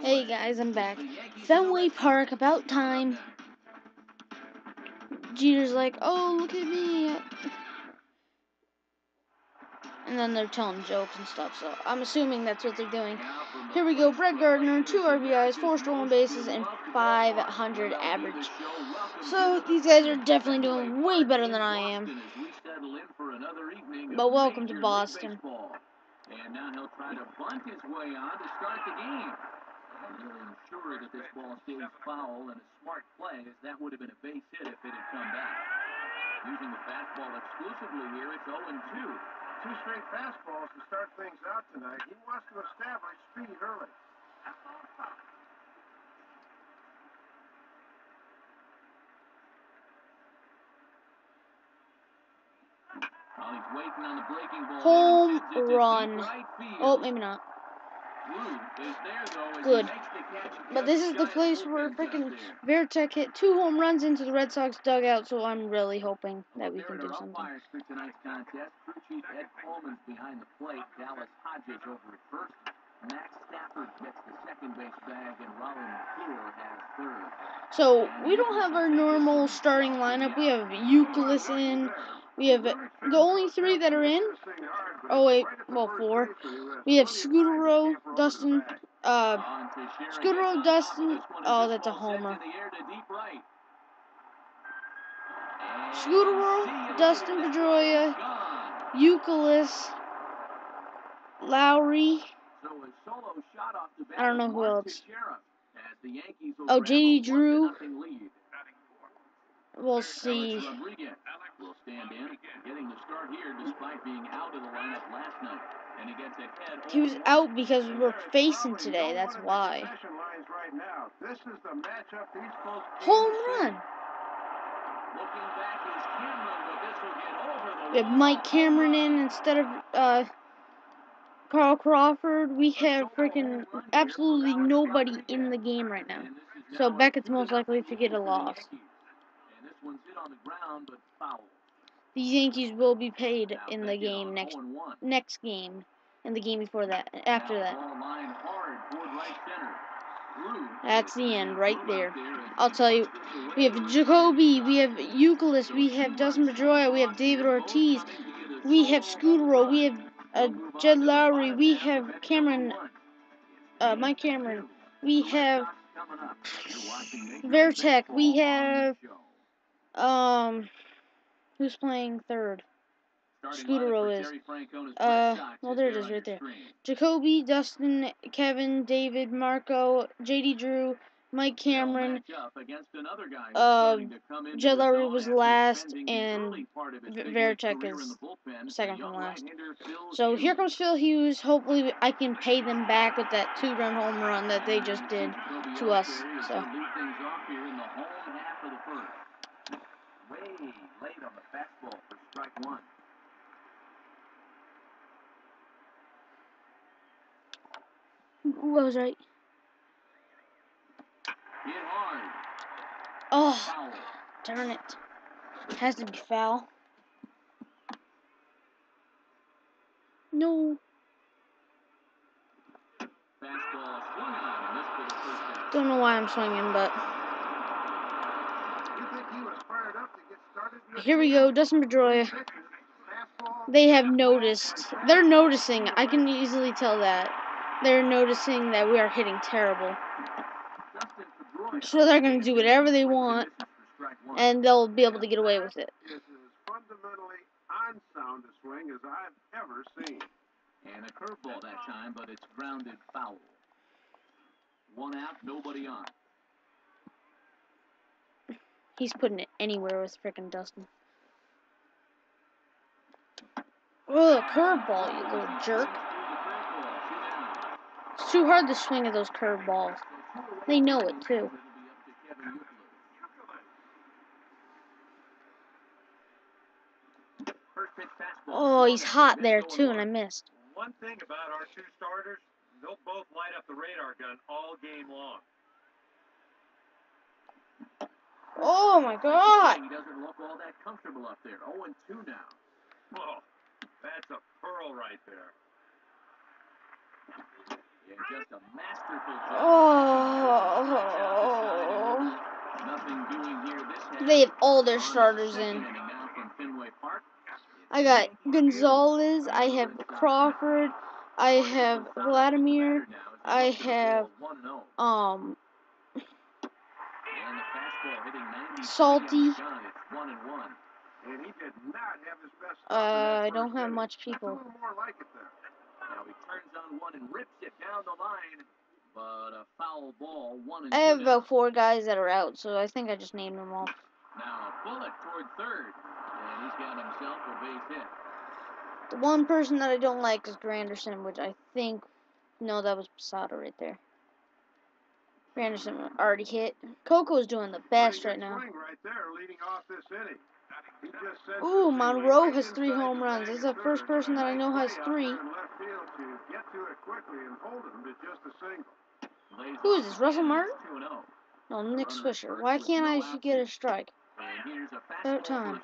Hey guys, I'm back. Fenway Park, about time. Jeter's like, oh, look at me. And then they're telling jokes and stuff, so I'm assuming that's what they're doing. Here we go. Brett Gardner, two RBIs, four stolen bases, and 500 average. So these guys are definitely doing way better than I am. But welcome to Boston. And now he'll try to bunt his way on to start the game. And he'll ensure that this ball stays foul and a smart play, as that would have been a base hit if it had come back. Using the fastball exclusively here, it's 0-2. Two straight fastballs to start things out tonight. He wants to establish speed early. Home run. Oh, maybe not. Good. But this is the place where freaking Varitek hit two home runs into the Red Sox dugout, so I'm really hoping that we can do something. So we don't have our normal starting lineup. We have Youkilis in, we have the only three that are in. Oh wait, well four. We have Scutaro, Dustin, uh, Scutaro, Dustin. Oh, that's a homer. Scutaro, Dustin Pedroia, Youkilis, Lowrie. I don't know who else. Oh, J.D. Drew. We'll see will stand in, getting the start here despite being out of the lineup last night. And he gets ahead. He was out because we're facing today. That's why. Home run. We have Mike Cameron in instead of uh, Carl Crawford. We have freaking absolutely nobody in the game right now. So Beckett's most likely to get a loss. These Yankees will be paid in the game next next game, and the game before that, after that. That's the end right there. I'll tell you, we have Jacoby, we have Youkilis, we have Dustin Pedroia, we have David Ortiz, we have Scutaro, we have uh, Jed Lowrie, we have Cameron, uh, Mike Cameron, we have Varitek, we have um. Who's playing third? Scutaro is. Uh, well, there it is right there. Jacoby, Dustin, Kevin, David, Marco, JD Drew, Mike Cameron, uh, Jed Lowrie was last, and Varitek is second from last. So here comes Phil Hughes. Hopefully, I can pay them back with that two-run home run that they just did to us. So. Ooh, I was right. Oh, darn it. it. Has to be foul. No. Don't know why I'm swinging, but. Here we go, Dustin Pedroia. They have noticed. They're noticing. I can easily tell that they're noticing that we are hitting terrible. So they're going to do whatever they want, and they'll be able to get away with it. fundamentally unsound a swing as I've ever seen. And a curveball that time, but it's grounded foul. One out, nobody on. He's putting it anywhere with frickin' Dustin. Oh, curveball, you little jerk. It's too hard to swing at those curveballs. They know it too. Oh, he's hot there too, and I missed. One thing about our two starters, they'll both light up the radar gun all game long. Oh my god! He doesn't look all that comfortable up there. 0 and 2 now. Oh, that's a pearl right there. Oh. They have all their starters in. I got Gonzalez. I have Crawford. I have Vladimir. I have um Salty. Uh, I don't have much people. I have about four guys that are out, so I think I just named them all. Now a bullet toward third, and he's got himself a base hit. The one person that I don't like is Granderson, which I think, no, that was Posada right there. Granderson already hit. Coco's doing the best right now. Ooh, Monroe has three home runs. Is the first person that I know has three. Who is this, Russell Martin? No, Nick Swisher. Why can't I get a strike? About time.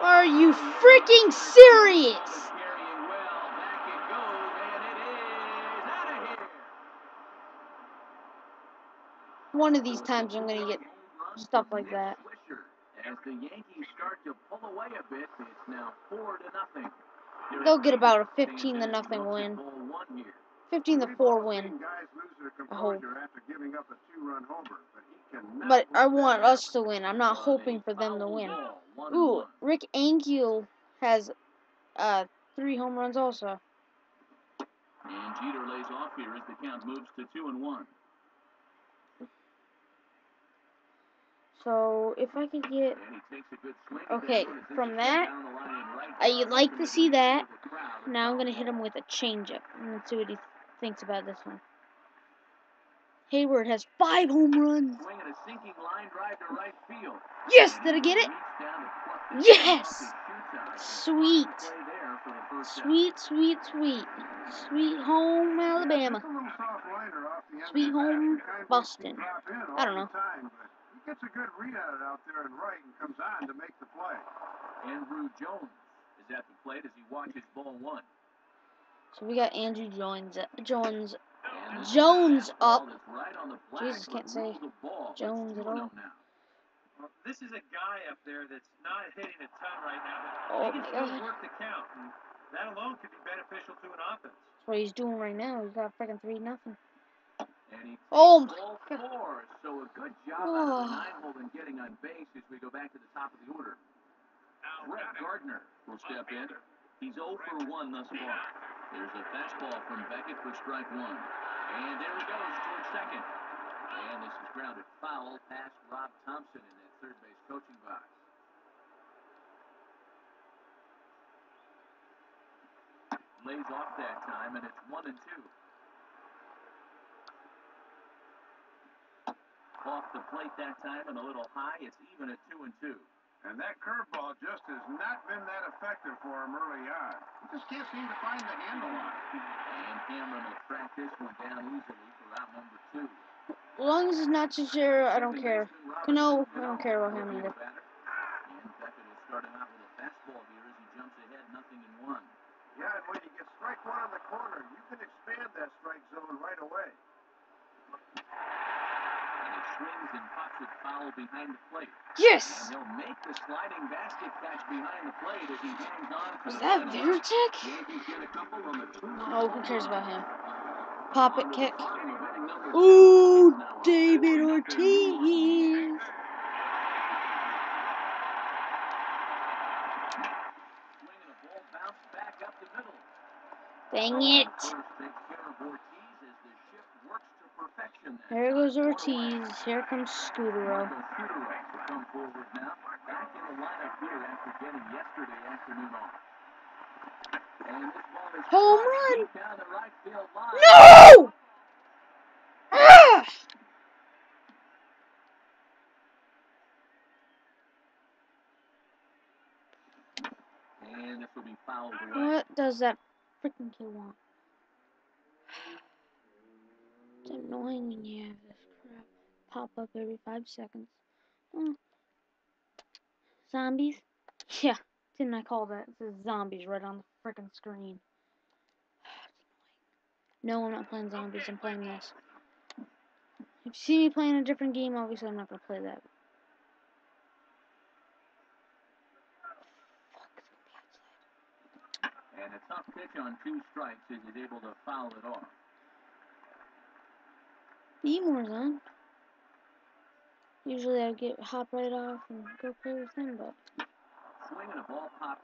Are you freaking serious? One of these times I'm gonna get stuff like that. As the Yankees start to pull away a bit, it's now four to nothing. They'll get about a 15 to nothing win. 15 to 4 win. I hope. But I want us to win. I'm not hoping for them to win. Ooh, Rick Ankiel has uh, three home runs also. And Jeter lays off here as the count moves to two and one. So if I could get okay from that, I like to see that. Now I'm gonna hit him with a changeup. Let's see what he thinks about this one. Heyward has five home runs. Yes, did I get it? Yes. Sweet. Sweet, sweet, sweet. Sweet home Alabama. Sweet home Boston. I don't know gets a good read at it out there and right and comes on to make the play. Andruw Jones is at the plate as he watches ball one. So we got Andruw Jones, Jones, Jones up. Jesus, can't say Jones at all. Well, this is a guy up there that's not hitting a ton right now, but oh he can still work the count, and that alone could be beneficial to an offense. That's what he's doing right now. He's got freaking three nothing. Oh my God. So a good job oh. out of the oh. nine hole in getting on base as we go back to the top of the order. Now Brett Gardner will step in. He's 0 for 1 thus far. There's a fastball from Beckett for strike one. And there he goes towards second. And this is grounded foul past Rob Thomson in that third base coaching box. Lays off that time, and it's one and two. Off the plate that time and a little high. It's even at two and two. And that curveball just has not been that effective for him early on. He just can't seem to find the handle on it. And Cameron will track this one down easily for out number two. As long as it's not sincere, I don't care. Cano, I don't care about him either. And Beckett will start him out with a fastball here as he jumps ahead, nothing in one. Yeah, and when you get strike one on the corner, you can expand that strike zone right away swings it foul behind the plate. Yes! And he'll make the sliding basket catch behind the plate as he hangs on Was that Varitek? Oh, who cares about him? Pop it kick. Ooh, David Ortiz! Dang it. There goes Ortiz. Here comes Scutaro. Home run! No! Ah! What does that freaking kid want? It's annoying when you have this crap pop up every five seconds. Oh. Zombies? Yeah. Didn't I call that? It says zombies right on the freaking screen. No, I'm not playing zombies. I'm playing this. If you see me playing a different game, obviously I'm not gonna play that. And a tough pitch on two strikes is able to foul it off. Emore's on. Usually I get hop right off and go play with him, but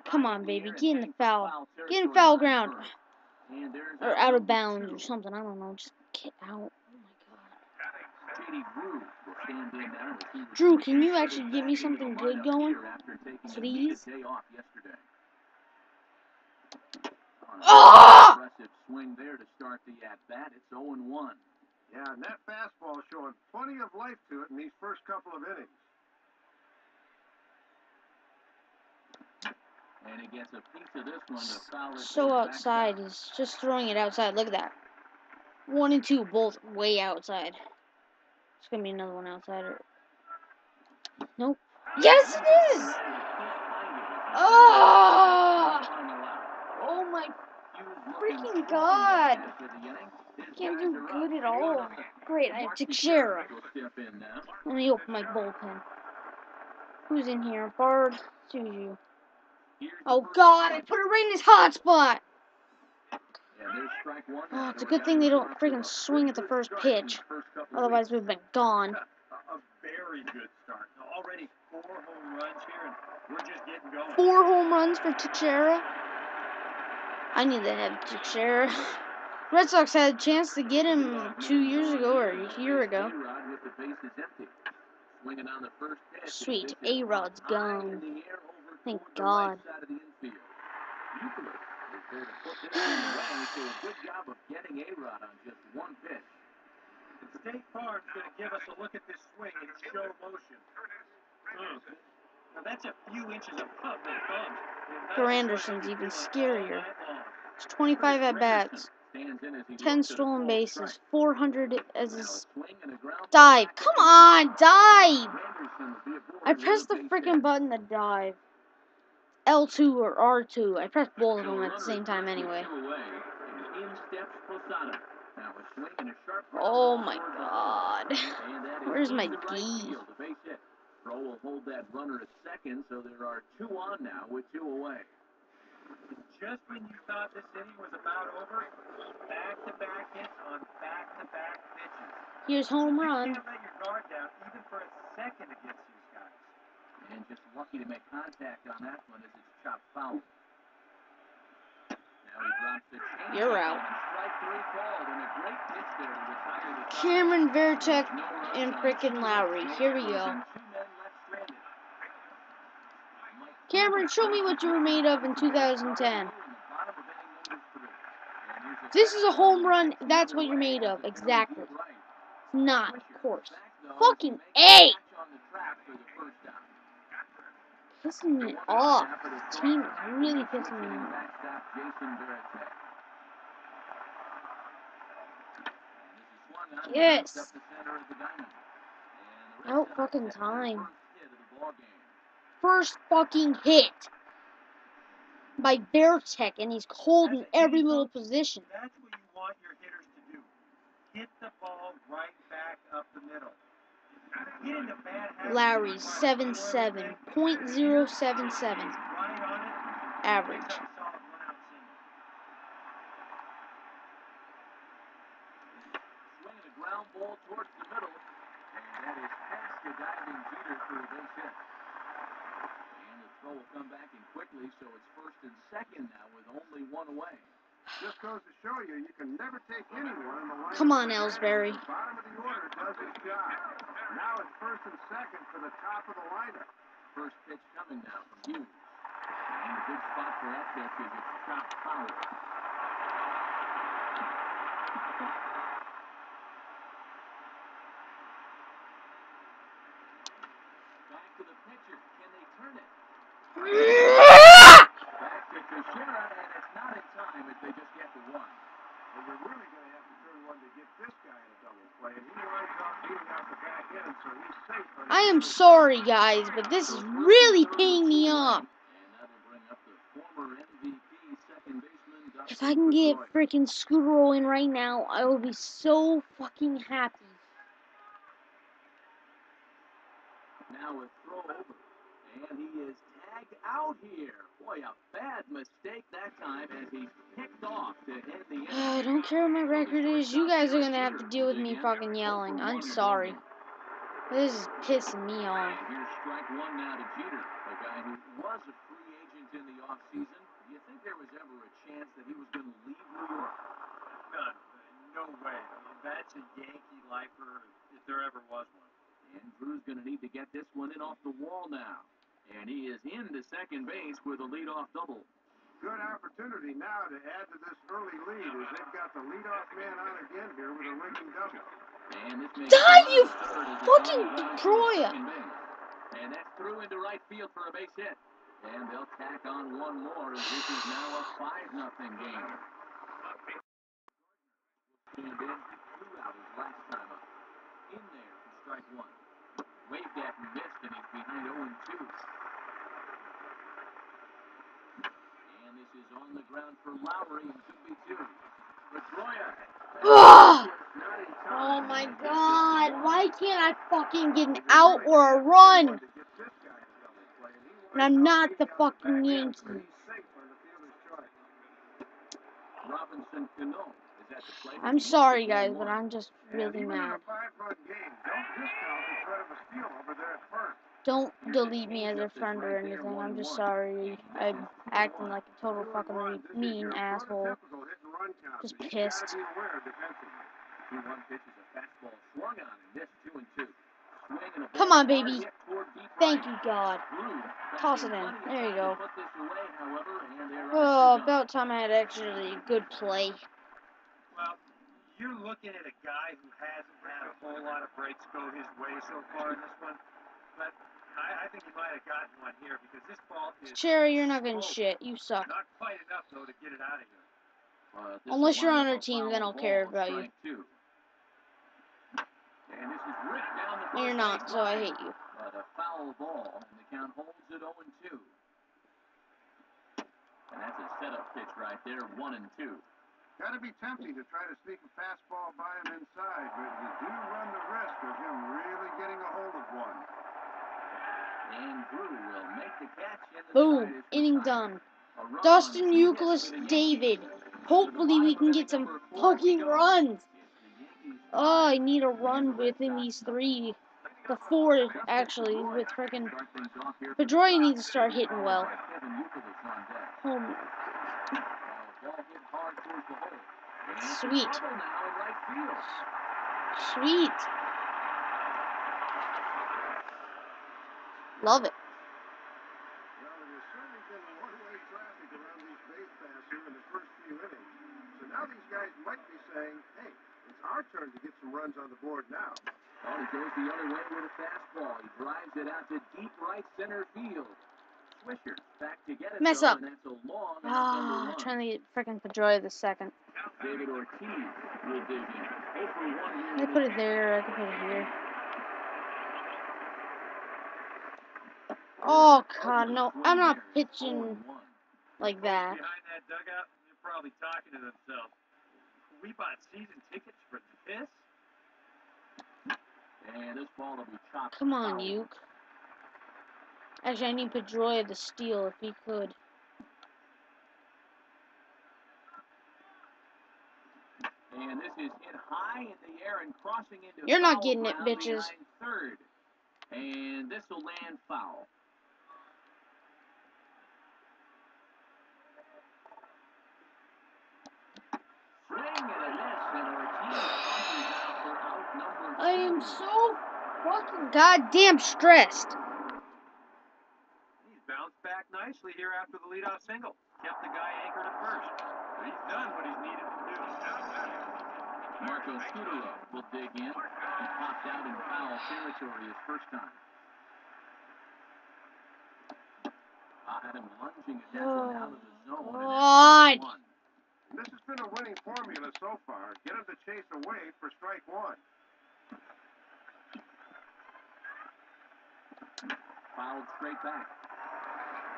come on, baby, get in the foul, get in foul ground, or out of bounds or something. I don't know. Just get out. Oh my god. Drew, can you actually give me something good going, please? Oh! Swing there to start the at bat. It's 0 1. Yeah, and that fastball showing plenty of life to it in these first couple of innings. And he gets a piece of this one to foul it So outside, he's just throwing it outside. Look at that. One and two, both way outside. It's gonna be another one outside. Or... Nope. Yes, it is. Oh! Oh my freaking god! Can't do good at all. Great, I have Teixeira. Let me open my bullpen. Who's in here? Bard, Suju. Oh god, I put it right in his hot spot! Oh, it's a good thing they don't freaking swing at the first pitch. Otherwise, we've been gone. A, a very good start. Already four home runs here, and we're just getting going. Four home runs for Teixeira. I need to have Teixeira. Red Sox had a chance to get him two years ago or a year ago. Sweet, A-Rod's gone. Thank God. State Farm's going to give us a look at this swing in slow motion. Mm. Now that's a few inches of puff and. For Anderson's even scarier. It's 25 at bats, 10 stolen bases, 400 as his dive. Come on, dive! I pressed the freaking button to dive. L2 or R2. I pressed both of them at the same time anyway. Oh my god. Where's my D? Throw will hold that runner a second, so there are two on now with two away. Just when you thought this inning was about over, back-to-back hits on back-to-back pitches. Here's home run. You can't let your guard down even for a second against these guys. And just lucky to make contact on that one as it's chopped foul. Now he drops the changeup You're out. and strike and a great pitch there to retire the tie. Cameron Varitek and frickin' Lowrie. Here we go. errors, and two men left stranded. Mike Cameron, show me what you were made of in 2010. in the bottom of inning number three. And here's a This is a home run. That's what you're made of. Exactly. Not, of course. Fucking A! Pissing me off. This team is really pissing me off. Yes. Out fucking time. First hit of the ballgame. First fucking hit by Varitek, and he's holding every little position. That's what you want your hitters to do. Hit the ball right back up the middle. Get into bad habits. Lowrie, Right 7'7", .077 average. Makes up a solid one-out single. Swinging a ground ball towards the middle. And that is past the diving Jeter for a base hit. Throw will come back in quickly, so it's first and second now with only one away. Just goes to show you, you can never take anyone in the line. Come on, Ellsbury. Bottom of the order does his job. Now it's first and second for the top of the lineup. First pitch coming now from Hughes. And the big spot for that pitch is foul. Back to the pitcher. Can they turn it? Back to Teixeira, and it's not in time as they just get the one. But we're really going to have to turn one to get this guy in a double play. And he runs off beating out the back end, so he's safe. on I the am sorry, guys, but this is really paying me off. And that'll bring If I can get freaking Scooter in right now, I will be so fucking happy. Now a throw over. And he is tagged out here. Boy, a bad mistake that time as he kicked off to end the I don't care what my record is. You guys are gonna have to deal with me fucking yelling. I'm sorry. This is pissing me off. And here's strike one now to Jeter, a guy who was a free agent in the offseason. Do you think there was ever a chance that he was going to leave New York? None. No way. I mean, that's a Yankee lifer if there ever was one. And Drew's going to need to get this one in off the wall now. And he is into second base with a leadoff double. Good opportunity now to add to this early lead as they've got the leadoff man on again here with a ringing double. And this Die, you one third as the fucking runner drives to Troya. second base. And that's through into right field for a base hit. And they'll tack on one more as this is now a 5 nothing game. Tuned in, two last time up. In there for strike one. Waved at and missed, and he's behind 0 2. And this is on the ground for Lowrie and 2 2. Pedroia. Ugh! Oh my god, why can't I fucking get an out or a run? And I'm not the fucking Yankees. I'm sorry guys, but I'm just really mad. Don't delete me as a friend or anything. I'm just sorry. I'm acting like a total fucking mean asshole. Just pissed. Come on, baby. Thank you, God. Toss it in. There you go. Oh, about time I had actually a good play. Well, you're looking at a guy who hasn't had a whole lot of breaks go his way so far in this one. But I, I think he might have gotten one here because this ball is Cherry, you're not getting shit. You suck. not quite enough though to get it out of here. Uh, Unless you're on our team, then I'll care about you. two. And this is ripped down the And you're not, so I hate you. But a foul ball, and the count holds at 0 and 2. And that's a setup pitch right there, 1 and 2. Got to be tempting to try to sneak a fastball by him inside, but you do run the risk of him really getting a hold of one. And Drew will make the catch in the Boom. Inning done. Dustin Euclid, David. Hopefully we can get some fucking runs. Oh, I need a run within these three. The four, actually, with frickin' Pedroia needs to start hitting well. Home. Uh, ball hit hard towards the hole. And some Sweet. trouble now in right field. Sweet. Love it. Well, it certainly been one-way traffic around these base paths here in the first few innings. So now these guys might be saying, hey, it's our turn to get some runs on the board now. Oh, he goes the other way with a fastball. He drives it out to deep right center field. Swisher back to get it. Mess up. And that's a long out Ah, number trying to get frickin' Pedroia the second. David Ortiz will dig in. 0 1 here. I put it there, I can put it here. Oh, God, no. I'm not pitching like that. Behind that dugout, they're probably talking to themselves. We bought season tickets for this? And this ball will be chopped. Come on, foul. Uke. Actually, I need Pedroia to steal if he could. And this is hit high in the air and crossing into You're not getting it, bitches. Third. And this will land foul. Swing and a miss, and Ortiz punches out for out number I am so fucking goddamn stressed. He's bounced back nicely here after the leadoff single. Kept the guy anchored at first. He's done what he's needed to do. Marco Scutaro will dig in. He popped out in foul territory his first time. I had him lunging at that one oh, out of the zone. God. that's one. And this has been a winning formula so far. Get him to chase away for strike one. Fouled straight back.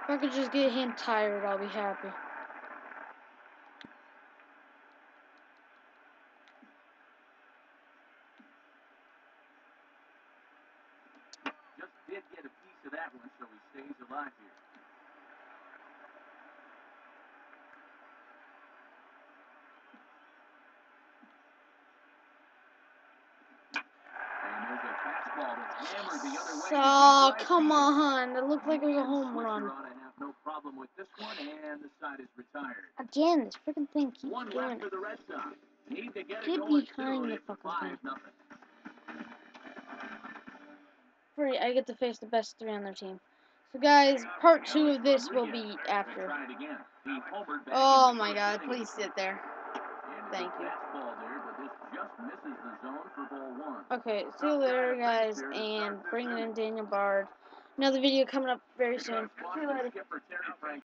If I could just get him tired, I'll be happy. did get a piece of that one, so he stays alive here. And there's a fastball that's hammered the other way. So, Right come on. That looked like it was a home run. ought to have no problem with this one, and the side is retired. Again, this freaking thing keeps One doing left for the Red Sox. Need to get it Get behind the fucking thing. Free, I get to face the best three on their team. So, guys, part two of this will be after. Try it again. He homered back Oh my god, please sit there. Thank you. fastball there, but this just misses the zone for ball one. Okay, see you later, guys, and bring in Daniel Bard. Another video coming up very soon. See you later. skipper Terry Frank